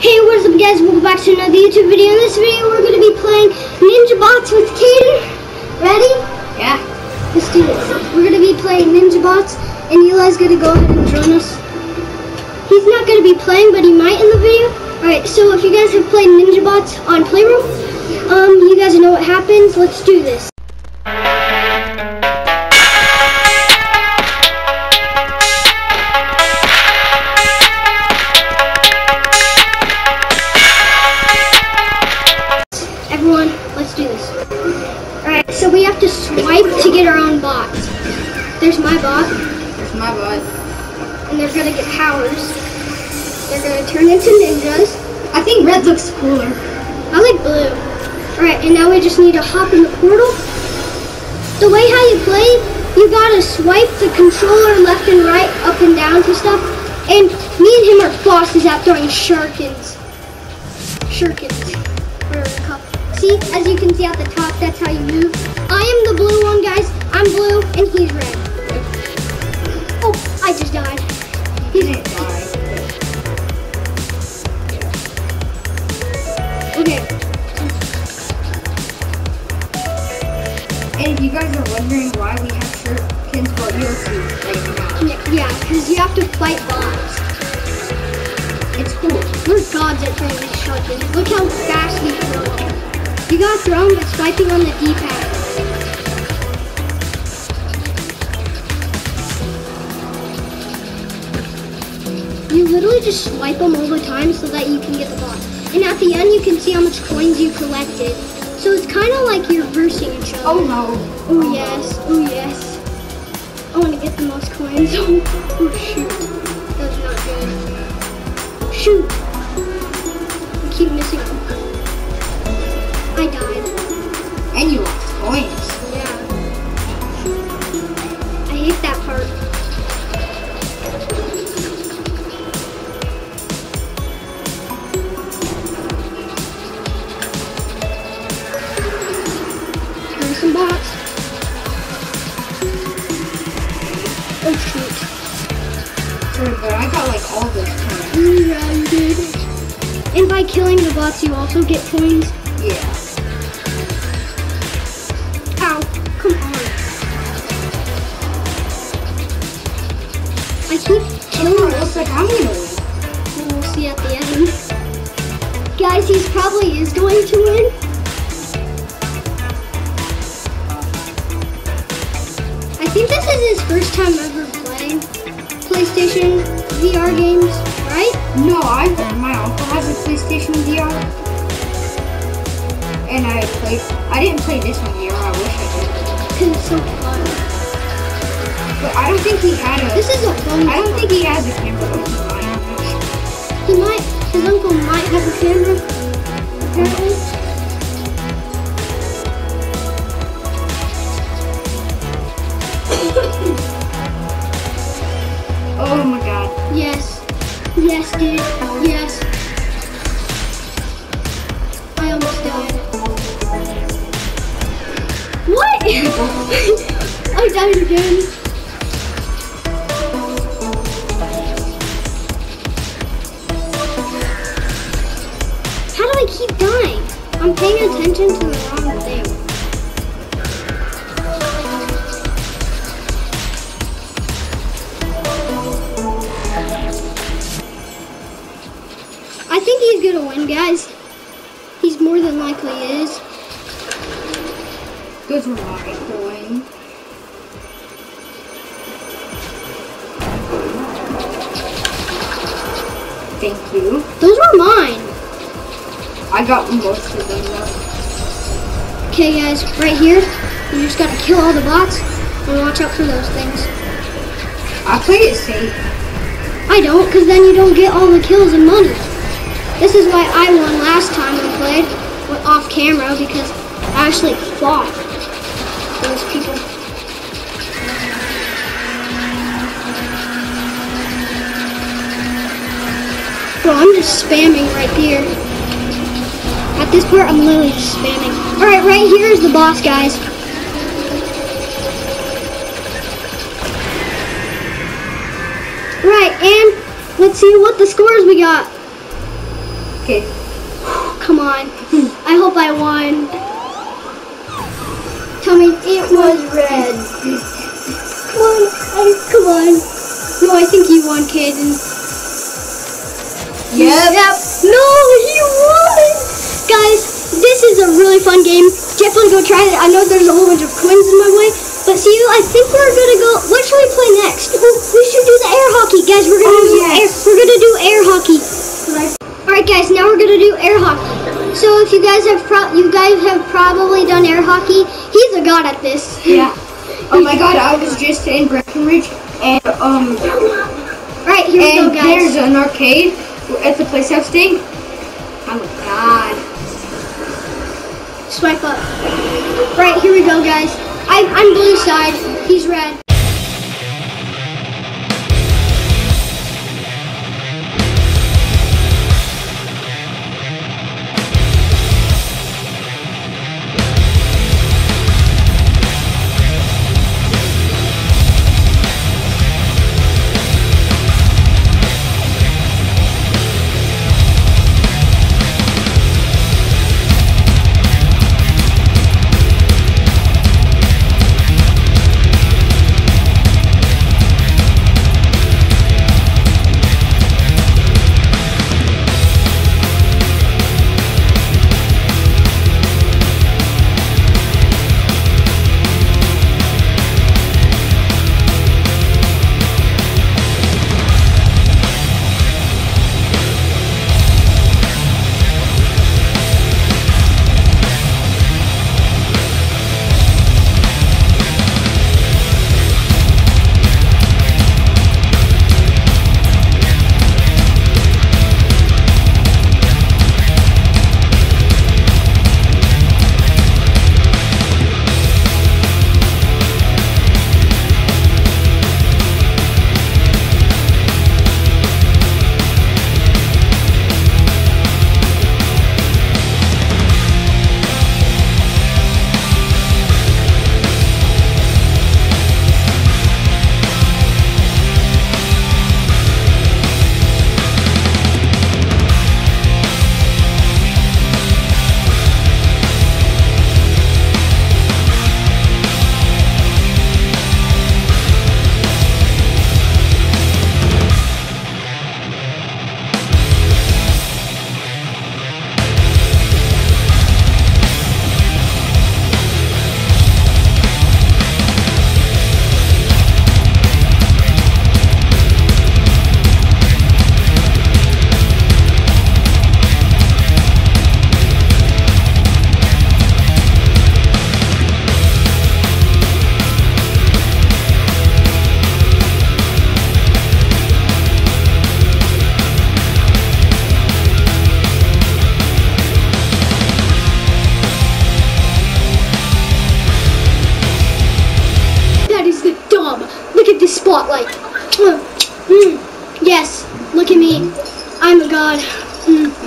Hey, what is up guys? Welcome back to another YouTube video. In this video, we're going to be playing Ninja Bots with Cayden. Ready? Yeah. Let's do this. We're going to be playing Ninja Bots, and Eli's going to go ahead and join us. He's not going to be playing, but he might in the video. Alright, so if you guys have played Ninja Bots on Playroom, um, you guys know what happens. Let's do this. They're gonna get powers. They're gonna turn into ninjas. I think red looks cooler. I like blue. Alright, and now we just need to hop in the portal. The way how you play, you gotta swipe the controller left and right, up and down to stuff. And me and him are bosses at throwing shurikens. Shurikens. See, as you can see at the top, that's how you move. I am the blue one, guys. I'm blue, and he's red. Because you have to fight bots. It's cool. We're gods at throwing these shotguns. Look how fast we throw. You gotta throw them by swiping on the D-pad. You literally just swipe them all the time so that you can get the bot. And at the end, you can see how much coins you collected. So it's kind of like you're versing each other. Oh no. Oh yes, oh yes. I want to get the most coins. Oh shoot, that's not good. Shoot. I keep missing them. I died. And by killing the bots, you also get coins. Yeah. Ow, come on. I keep killing looks like I'm gonna win. We'll see at the end. Guys, he's probably is going to win. I think this is his first time ever playing PlayStation VR games, right? No, I don't. my uncle has a PlayStation VR. And I played I didn't play this one VR, I wish I did. Because it's so fun. But I don't think he had a This is a fun I don't think he has a Died again. How do I keep dying? I'm paying attention to the wrong thing. I think he's gonna win, guys. He's more than likely is. Those were my Thank you. Those were mine. I got most of them though. Okay, guys, right here, you just gotta kill all the bots and watch out for those things. I play it safe. I don't, because then you don't get all the kills and money. This is why I won last time we played off camera because I actually fought those people. Bro, I'm just spamming right here. At this part, I'm literally just spamming. Alright, right here is the boss, guys. Right, and let's see what the scores we got. Okay. Come on. I hope I won. Tell me it was red. Come on. I, come on. No, I think you won, Cayden. Yep. Yep. No, he won. Guys, this is a really fun game. Definitely go try it. I know there's a whole bunch of coins in my way. But see, you, I think we're gonna go. What should we play next? Oh, we should do the air hockey, guys. We're gonna Oh, do yes. air. We're gonna do air hockey. All right, guys. Now we're gonna do air hockey. So if you guys have pro- you guys have probably done air hockey. He's a god at this. Yeah. Oh my god, I was just in Breckenridge and um right, here we and go, there's an arcade at the place I was staying. Oh my god. Swipe up. Right, here we go, guys. I, I'm blue side. He's red.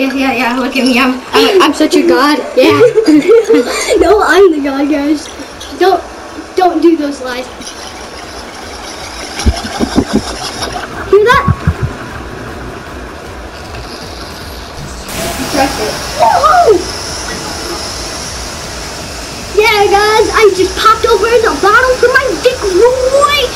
Yeah, yeah, yeah. Look at me. I'm I'm, I'm such a god. Yeah. no, I'm the god, guys. Don't, don't do those lies. Hear that? Yeah, guys, I just popped over the bottle for my Dick Roy.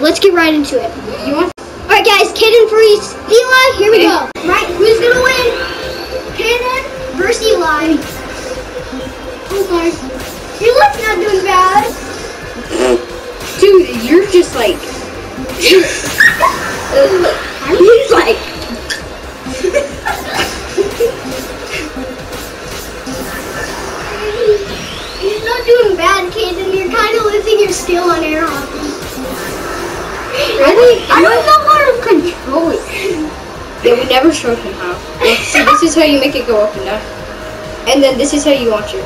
Let's get right into it. you want All right, guys, Cayden versus Eli. Here we go. Right, who's gonna win? Cayden versus Eli. Okay. Your luck's not doing bad. dude, you're just like He's like. He's not doing bad, Cayden. You're kind of losing your skill on air hockey. Really? I don't know how to control it. Yeah, we never showed him how. See, this is how you make it go up and down. And then this is how you launch it.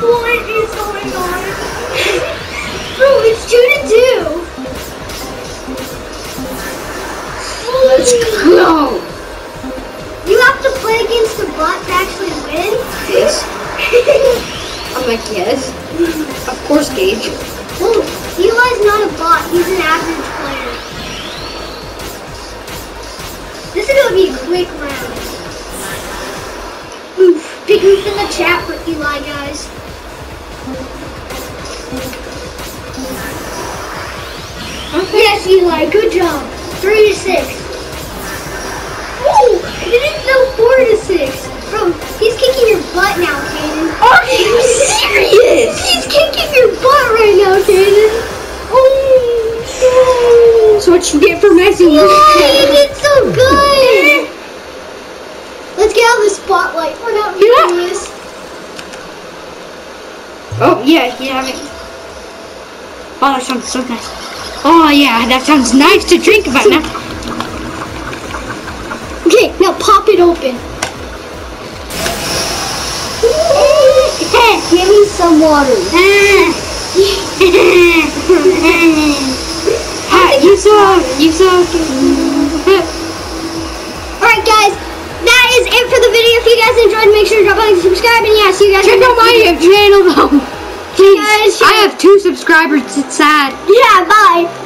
What is going on? Bro, it's two to two. Let's go! You have to play against the bot to actually win. Yes. I'm like, yes. Course, Gage. Oh, Eli's not a bot. He's an average player. This is gonna be a quick round. Oof. Big oof in the chat for Eli, guys. Yes, Eli. Good job. Three to six. Oh, it didn't go four to six. Bro, he's kicking your butt now, Cayden. Are you serious? He's kicking your butt right now, Cayden. Oh, so what you get for messing no. with Why? You did so good. Eh. Let's get out of the spotlight. We're not Yeah. this. Oh, yeah, you haven't. Oh, that sounds so nice. Oh, yeah, that sounds nice to drink about now. Okay, now pop it open. Give me some water. Ah, you saw, you saw. Alright guys, that is it for the video. If you guys enjoyed, make sure to drop a like and subscribe. And yeah, see you guys Check out my channel though. Please, guys, I have two subscribers. It's sad. Yeah, bye.